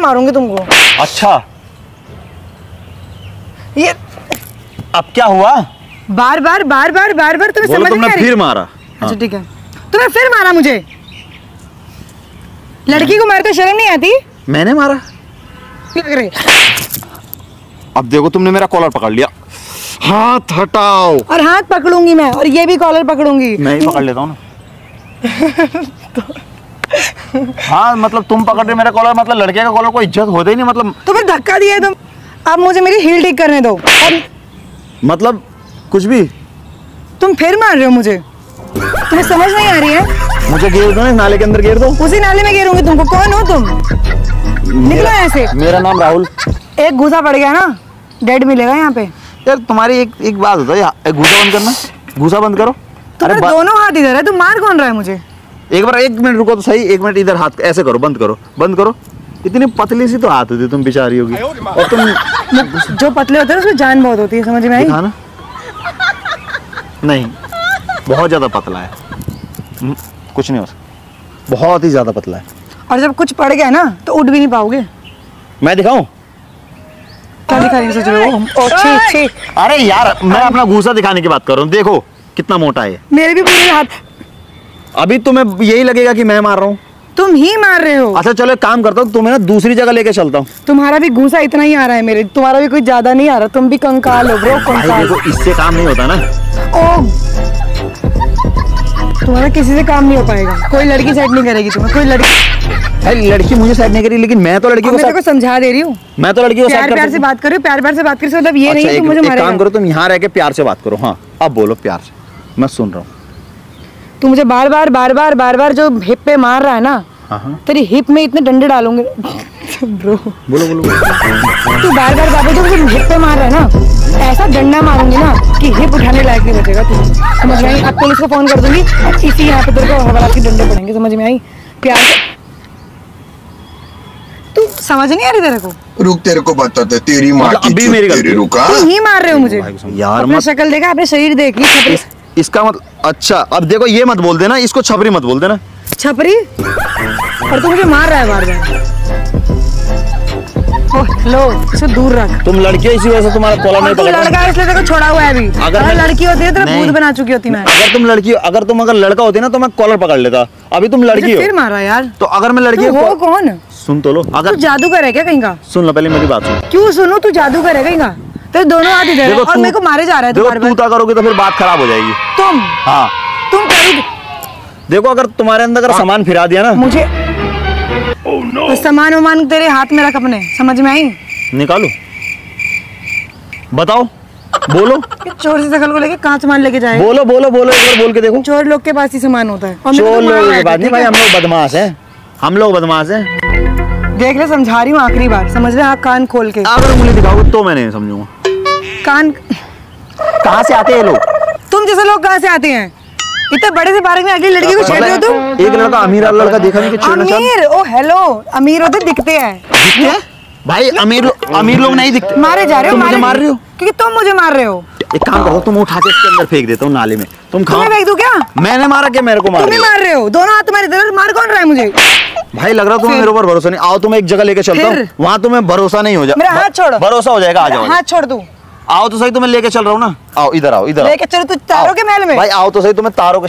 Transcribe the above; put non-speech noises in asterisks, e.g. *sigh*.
मारूँगी तुमको। अच्छा। ये अब क्या हुआ? बार बार बार बार बार बार तुम्हें समझ तुमने नहीं आ रही। फिर मारा। अच्छा ठीक है। तुम्हें फिर मारा मुझे? लड़की को मारते शर्म नहीं आती? मैंने मारा। अब देखो तुमने मेरा कॉलर पकड़ लिया। हाथ हटाओ। और हाथ पकड़ूँगी मैं और ये भी कॉलर पकड़ूँगी। मैं ही पकड़ लेता हूँ ना। *laughs* हाँ मतलब तुम पकड़ रहे मेरा कॉलर मतलब लड़के का कॉलर को इज़्ज़त होते ही नहीं मतलब तुम्हें धक्का दिया है तुम। अब मुझे मेरी हील ठीक करने दो। और मतलब कुछ भी। तुम फिर मार रहे हो मुझे। तुम्हें समझ नहीं आ रही है? मुझे घेर दो नाले के अंदर घेर दो। उसी नाले में गिरूँगी तुमको कौन हो तुम? निकलो ऐसे मेरा नाम राहुल। एक घुसा पड़ गया ना डेड मिलेगा यहाँ पे। यार तुम्हारी एक एक बात होता है घूसा बंद करना। घूसा बंद करो। बा- दोनों हाथ इधर है तुम मार कौन रहा है मुझे? एक बार एक मिनट रुको तो सही एक मिनट इधर हाथ ऐसे करो बंद करो बंद करो। इतनी पतली सी तो हाथ होती तुम बेचारी होगी और तुम जो पतले होते हैं उसमें जान बहुत होती है समझ में आई? दिखाना। नहीं बहुत ज़्यादा पतला है। हम्म, कुछ नहीं हो सकता। बहुत ही ज़्यादा पतला है। और जब कुछ पड़ गया ना तो उठ भी नहीं पाओगे। मैं दिखाऊँ? क्या दिखा रही सोच रहे हो? छी छी। अरे यार मैं अपना घूसा दिखाने की बात कर रहा हूँ। देखो कितना मोटा है मेरे भी पूरे हाथ अभी तुम्हें यही लगेगा कि मैं मार रहा हूँ। तुम ही मार रहे हो। अच्छा चलो एक काम करता हूँ तुम्हें ना दूसरी जगह लेके चलता हूँ। तुम्हारा भी घूसा इतना ही आ रहा है मेरे तुम्हारा भी कोई ज़्यादा नहीं आ रहा तुम भी कंकाल हो ब्रो कंकाल देखो इससे काम नहीं होता ना। ओ तुम्हारा किसी से काम नहीं हो पाएगा कोई लड़की सेट नहीं करेगी तुम्हें कोई लड़की भाई लड़की मुझे सेट नहीं करी लेकिन मैं तो लड़की को को समझा दे रही हूँ। मैं तो लड़की को प्यार प्यार से। बात करो प्यार प्यार से बात करो मतलब ये नहीं अच्छा है एक, कि मुझे काम करो तुम यहाँ रह के प्यार से बात करो हाँ अब बोलो प्यार से। मैं सुन रहा हूँ। तू मुझे बार बार बार बार बार बार जो हिप पे मार रहा है ना हाँ। तेरी हिप में इतने डंडे डालूँगे। ब्रो। बोलो बोलो तू बार बार बाबू जो मुझे हिप पे मार रहा है ना ऐसा डंडा मारूँगी ना कि हिप उठाने लायक नहीं बचेगा तू। समझ में आई? अब पुलिस को फ़ोन कर दूँगी इसी यहाँ पे तेरे को हवालात के डंडे पड़ेंगे समझ में आई? प्यार से। तू समझ नहीं आ रही तेरे को? रुक तेरे को बताते तेरी माँ मतलब की अभी मेरी गलती। रुका। तुम ही मार रहे हो मुझे। यार शक्ल देखा अपने शरीर देख ली इसका मतलब अच्छा अब देखो ये मत बोल देना इसको छपरी मत बोल देना। छपरी? और तू मुझे मार रहा है बार बार लो इसे दूर रख। तुम लड़की हो, इसी वजह से तुम्हारा कॉलर नहीं पकड़। लड़का इसलिए तेरे को छोड़ा हुआ है अभी। अगर अगर मैं- लड़की होती है तो। भूत बना चुकी होती मैं। अगर तुम लड़की अगर तुम अगर लड़का होती ना तो मैं कॉलर पकड़ लेता। अभी तुम लड़की हो। फिर मारा यार। तो अगर मैं लड़की हो कौन? सुन तो लो अगर जादूगर है क्या कहीं का? सुन लो पहले मेरी बात सुन। क्यों सुनो? तू जादूगर है कहीं का? तेरे दोनों हाथ इधर है। और मेरे को मारे जा रहा है तू देखो तू ता करोगे तो फिर बात खराब हो जाएगी। तुम? हाँ। तुम करोगे देखो अगर तुम्हारे अंदर अगर सामान फिरा दिया ना। मुझे तो सामान वामान तेरे हाथ में रख अपने। समझ में आई? निकालो। बताओ। बोलो। चोर से दखल को लेके कहाँ सामान लेके जाएगा बोलो बोलो बोलो एक बार बोल के देखो। चोर लोग के पास ही सामान होता है। चोर तो लोगों रहा की है, बात नहीं भाई हम लोग बदमाश हैं। हम लोग बदमाश हैं। देख ले समझा रही हूँ आखिरी बार। समझ ले हाँ? कान खोल के। अगर उंगली दिखाओगे तो मैं नहीं समझूँगा। कान कहाँ से आते हैं लोग? तुम जैसे लोग कहाँ से आते हैं? इतने बड़े से पार्क में अगली लड़की को छेड़ रहे हो तुम। मतलब एक लड़का अमीर वाला लड़का देखा नहीं अमीर ओ हेलो अमीर होते दिखते हैं। दिखते हैं? भाई अमीर लो- अमीर लोग नहीं दिखते। मारे जा रहे हो मुझे मार रहे हो? क्योंकि तुम मुझे मार रहे हो। एक काम करो तुम उठा के इसके अंदर फेंक देता हूँ नाले में। तुम खाओ। तुम्हें फेंक दूँ क्या? मैंने मारा क्या मेरे को मार तुम ही रहे हो? मार रहे हो दोनों हाथ तुम्हारे इधर मार कौन रहा है मुझे? भाई लग रहा तुम्हें मेरे ऊपर भरोसा नहीं। आओ तुम एक जगह लेके चलता हूँ। वहाँ तुम्हें भरोसा नहीं हो जाए मेरा हाथ छोड़ो। भरोसा हो जाएगा आ जाओ। हाथ छोड़ दू। आओ तो सही तुम्हें लेके चल रहा हूँ ना। आओ इधर आओ इधर आओ। लेके चलो तू तारों के महल में? भाई आओ तो सही तुम्हें तारों के